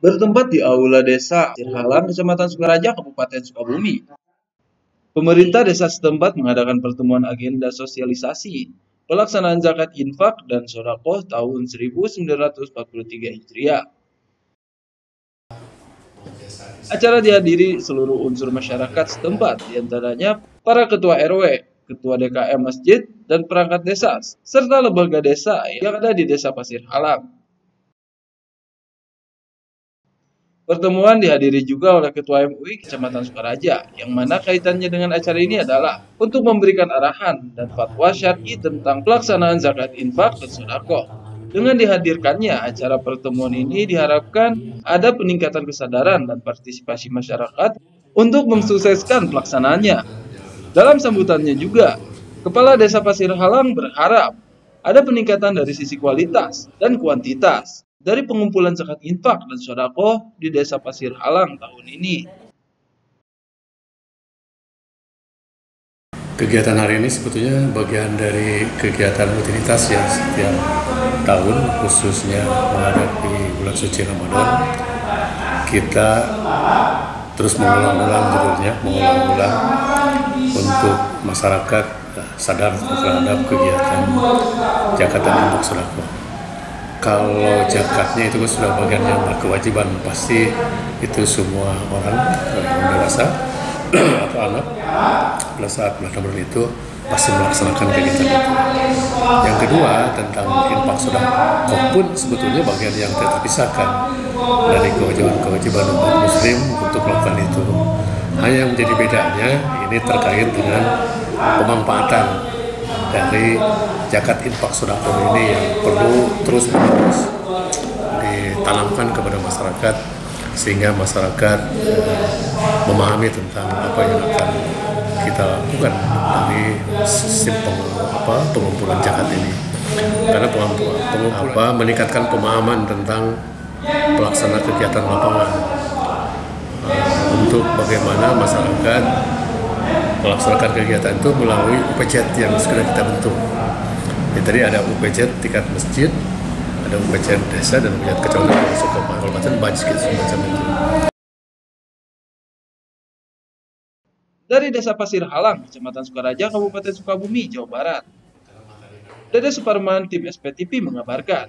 bertempat di Aula Desa Sirhalang, Kecamatan Sukaraja, Kabupaten Sukabumi. Pemerintah desa setempat mengadakan pertemuan agenda sosialisasi pelaksanaan zakat infak dan sodakoh tahun 1943 Hijriah. Acara dihadiri seluruh unsur masyarakat setempat, di antaranya para ketua RW, ketua DKM masjid, dan perangkat desa, serta lembaga desa yang ada di Desa Pasir Halang. Pertemuan dihadiri juga oleh Ketua MUI Kecamatan Sukaraja, yang mana kaitannya dengan acara ini adalah untuk memberikan arahan dan fatwa syar'i tentang pelaksanaan zakat infak dan sodako. Dengan dihadirkannya acara pertemuan ini diharapkan ada peningkatan kesadaran dan partisipasi masyarakat untuk mensukseskan pelaksanaannya. Dalam sambutannya juga, Kepala Desa Pasir Halang berharap ada peningkatan dari sisi kualitas dan kuantitas dari pengumpulan zakat infak dan sodako di Desa Pasir Halang tahun ini. Kegiatan hari ini sebetulnya bagian dari kegiatan rutinitas yang setiap tahun khususnya menghadapi bulan suci Ramadan kita terus mengulang-ulang judulnya mengulang-ulang untuk masyarakat sadar terhadap kegiatan jakatan untuk sodako kalau zakatnya itu kan sudah bagian yang berkewajiban pasti itu semua orang yang dewasa atau anak pada saat bulan itu pasti melaksanakan kegiatan itu. Yang kedua tentang infak sudah pun sebetulnya bagian yang terpisahkan dari kewajiban-kewajiban umat muslim untuk melakukan itu. Hanya yang menjadi bedanya ini terkait dengan pemanfaatan dari zakat infak sodako ini yang perlu terus menerus ditanamkan kepada masyarakat sehingga masyarakat eh, memahami tentang apa yang akan kita lakukan dari sistem peng, apa, pengumpulan zakat ini. Karena pengumpulan, pengumpulan apa, meningkatkan pemahaman tentang pelaksana kegiatan lapangan. Uh, untuk bagaimana masyarakat melaksanakan kegiatan itu melalui UPZ yang sudah kita bentuk. Ya, tadi ada UPZ tingkat masjid, ada UPZ desa dan UPZ kecamatan masuk ke kabupaten banyak gitu semacam itu. Dari Desa Pasir Halang, Kecamatan Sukaraja, Kabupaten Sukabumi, Jawa Barat. Dede Suparman, tim SPTV mengabarkan.